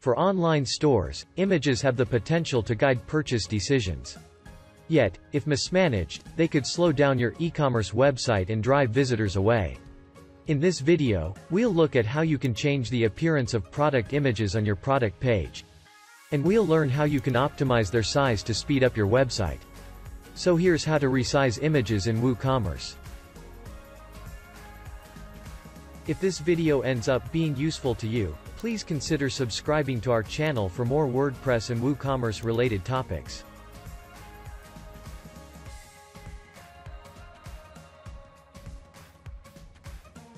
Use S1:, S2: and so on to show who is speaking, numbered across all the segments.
S1: For online stores, images have the potential to guide purchase decisions. Yet, if mismanaged, they could slow down your e-commerce website and drive visitors away. In this video, we'll look at how you can change the appearance of product images on your product page. And we'll learn how you can optimize their size to speed up your website. So here's how to resize images in WooCommerce. If this video ends up being useful to you, please consider subscribing to our channel for more WordPress and WooCommerce related topics.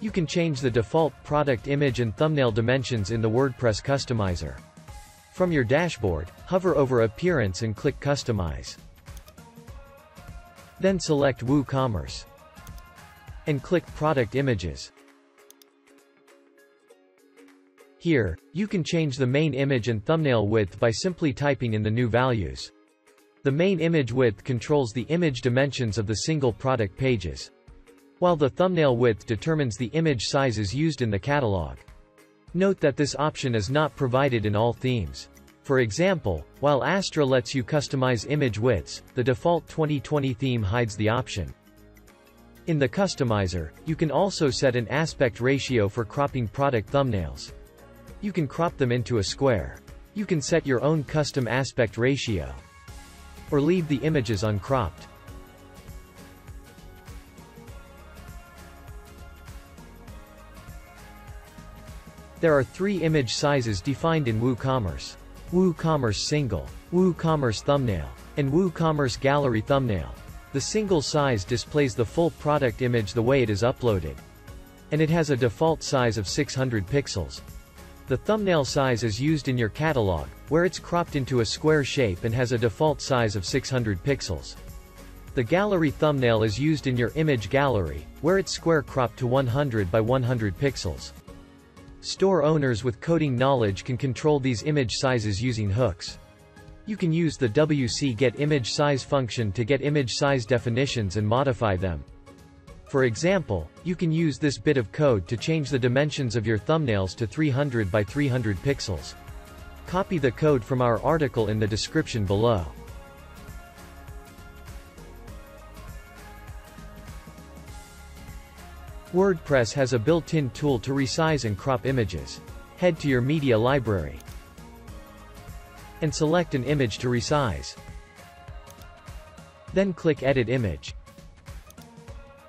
S1: You can change the default product image and thumbnail dimensions in the WordPress customizer. From your dashboard, hover over Appearance and click Customize. Then select WooCommerce. And click Product Images. Here, you can change the main image and thumbnail width by simply typing in the new values. The main image width controls the image dimensions of the single product pages. While the thumbnail width determines the image sizes used in the catalog. Note that this option is not provided in all themes. For example, while Astra lets you customize image widths, the default 2020 theme hides the option. In the customizer, you can also set an aspect ratio for cropping product thumbnails. You can crop them into a square. You can set your own custom aspect ratio. Or leave the images uncropped. There are three image sizes defined in WooCommerce. WooCommerce Single, WooCommerce Thumbnail, and WooCommerce Gallery Thumbnail. The single size displays the full product image the way it is uploaded. And it has a default size of 600 pixels. The thumbnail size is used in your catalog, where it's cropped into a square shape and has a default size of 600 pixels. The gallery thumbnail is used in your image gallery, where it's square cropped to 100 by 100 pixels. Store owners with coding knowledge can control these image sizes using hooks. You can use the WC Get Image Size function to get image size definitions and modify them. For example, you can use this bit of code to change the dimensions of your thumbnails to 300 by 300 pixels. Copy the code from our article in the description below. WordPress has a built-in tool to resize and crop images. Head to your media library and select an image to resize. Then click Edit Image.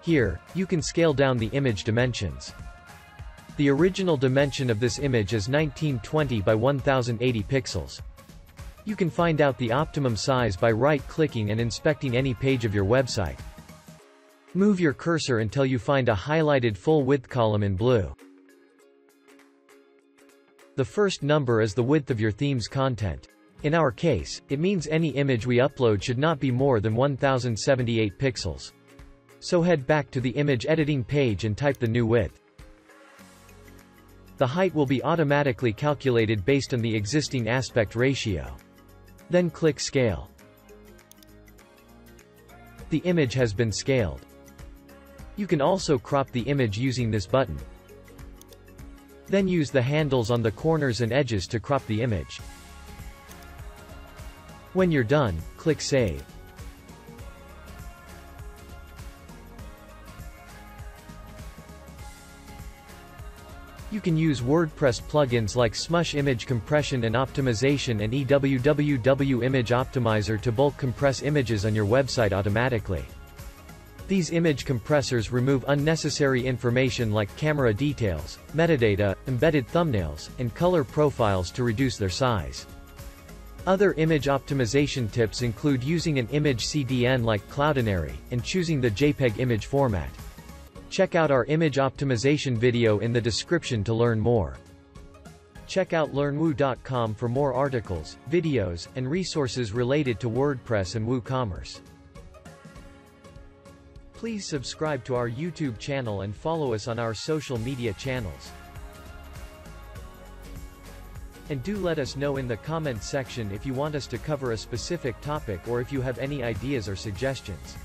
S1: Here, you can scale down the image dimensions. The original dimension of this image is 1920 by 1080 pixels. You can find out the optimum size by right-clicking and inspecting any page of your website. Move your cursor until you find a highlighted full width column in blue. The first number is the width of your theme's content. In our case, it means any image we upload should not be more than 1078 pixels. So head back to the image editing page and type the new width. The height will be automatically calculated based on the existing aspect ratio. Then click Scale. The image has been scaled. You can also crop the image using this button. Then use the handles on the corners and edges to crop the image. When you're done, click Save. You can use WordPress plugins like Smush Image Compression and Optimization and EWWW Image Optimizer to bulk compress images on your website automatically. These image compressors remove unnecessary information like camera details, metadata, embedded thumbnails, and color profiles to reduce their size. Other image optimization tips include using an image CDN like Cloudinary, and choosing the JPEG image format. Check out our image optimization video in the description to learn more. Check out learnwoo.com for more articles, videos, and resources related to WordPress and WooCommerce. Please subscribe to our YouTube channel and follow us on our social media channels. And do let us know in the comments section if you want us to cover a specific topic or if you have any ideas or suggestions.